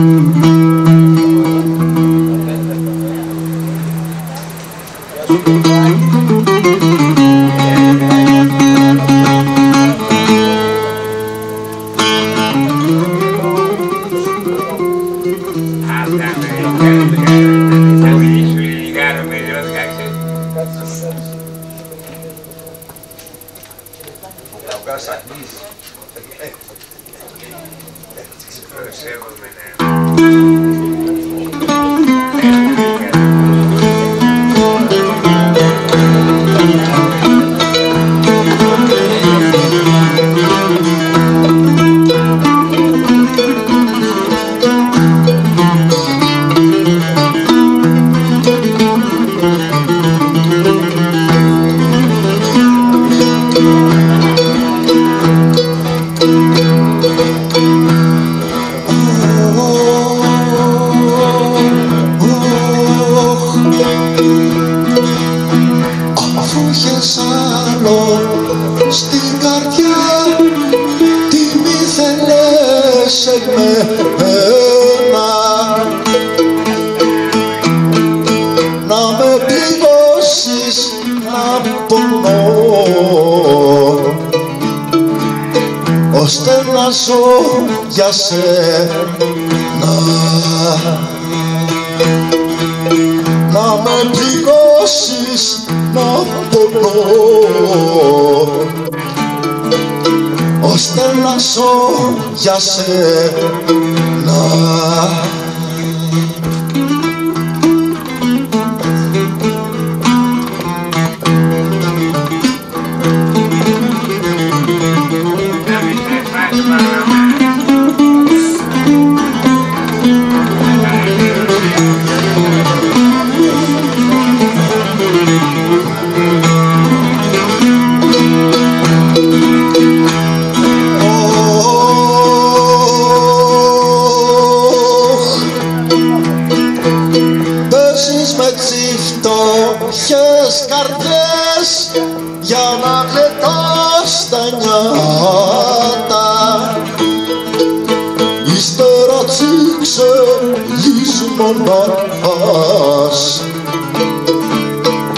Thank you. Música ώστε να ζω για σένα να με πληγώσεις να πονώ ώστε να ζω για σένα Παίζεις με τσιφτωχές καρδιές για να γλιτάς τα νιάτα. Ύστερα τσίξελεις μονάχας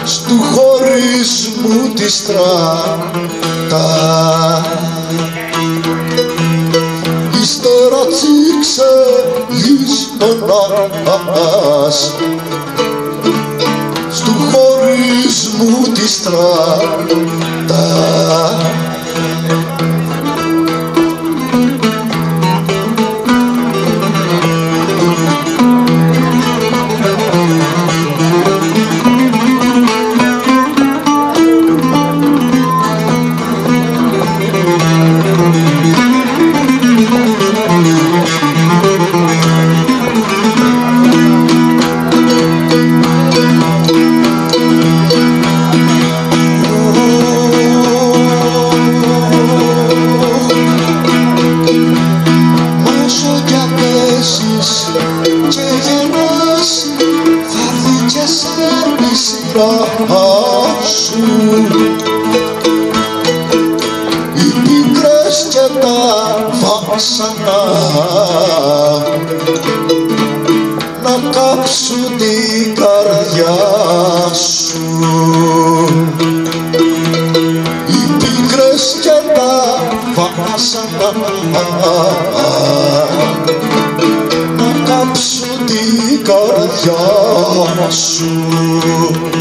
στου χωρισμού τη στράτα τσίξελεις μονάχας στου χωρισμού της στράτα βάσανα να κάψουν την καρδιά σου. Οι πίκρες και τα βάσανα να κάψουν την καρδιά σου